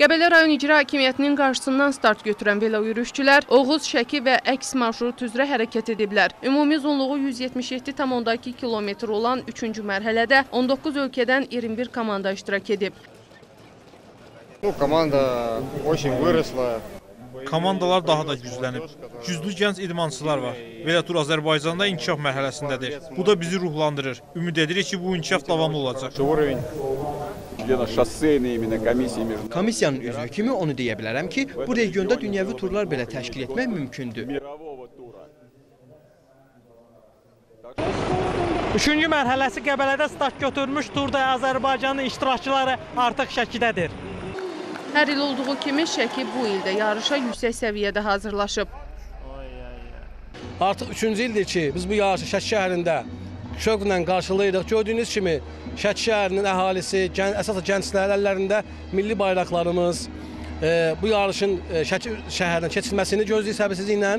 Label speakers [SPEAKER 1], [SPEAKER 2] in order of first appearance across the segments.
[SPEAKER 1] Qəbələ rayon icra hakimiyyətinin qarşısından start götürən belə yürüşçülər Oğuz, Şəki və əks marşrut üzrə hərəkət ediblər. Ümumi uzunluğu 177,2 kilometr olan 3-cü mərhələdə 19 ölkədən 21 komanda iştirak edib.
[SPEAKER 2] Ну, команда очень выросла.
[SPEAKER 3] Komandalar daha da güclənib. Güclü gənc idmançılar var. Velatur Azərbaycanda inkişaf mərhələsindədir. Bu da bizi ruhlandırır. Ümid edirik ki, bu inkişaf davamlı olacaq.
[SPEAKER 4] yenə şosseyə neyminə komissiya mecnun.
[SPEAKER 5] Komissiyanın üzvü kimi onu deyə bilərəm ki, bu regionda dünyəvi turlar belə təşkil etmək mümkündür.
[SPEAKER 6] Üçüncü mərhələsi Qəbələdə start götürmüş turda Azərbaycanın iştirakçıları artıq Şəkidədir.
[SPEAKER 1] Hər il olduğu kimi Şəki bu ildə yarışa yüksək səviyyədə hazırlaşıb.
[SPEAKER 7] Artıq üçüncü ildir ki, biz bu yarışı Şəki şəhərində şövqlə qarşılayırıq. Gördüyünüz kimi Şəki şəhərinin əhalisi, gən, əsasən gənclər əllərində milli bayraqlarımız e, bu yarışın e, Şəki şəhərindən keçilməsini gözləyir səbirsizliklə.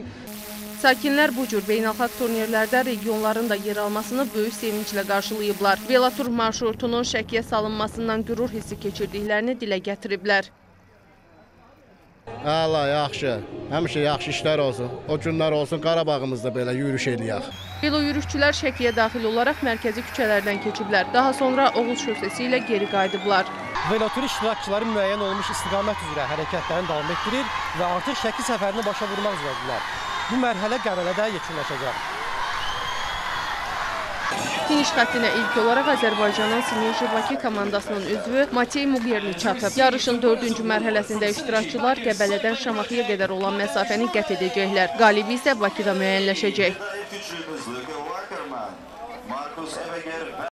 [SPEAKER 1] Sakinlər bu cür beynəlxalq turnirlərdə regionların da yer almasını böyük sevinclə qarşılayıblar. Velatur marşrutunun Şəkiyə salınmasından qürur hissi keçirdiklərini dilə gətiriblər.
[SPEAKER 8] Əla, yaxşı. Həmişə yaxşı işlər olsun. O günlər olsun Qarabağımızda belə yürüyüş eləyək.
[SPEAKER 1] Velo yürüşçülər Şəkiyə daxil olaraq mərkəzi küçələrdən keçiblər. Daha sonra Oğuz şosesi ilə geri qayıdıblar.
[SPEAKER 9] Velotur iştirakçıları müəyyən olunmuş istiqamət üzrə hərəkətlərini davam etdirir və artıq Şəki səfərini başa vurmaq üzrədirlər. Bu mərhələ Qəbələdə yekunlaşacaq.
[SPEAKER 1] Finiş xəttinə ilk olaraq Azərbaycanın Sinerji Bakı komandasının üzvü Matey Mugerli çatıb. Yarışın dördüncü mərhələsində iştirakçılar Qəbələdən Şamaxıya qədər olan məsafəni qət edəcəklər. Qalibi isə Bakıda müəyyənləşəcək.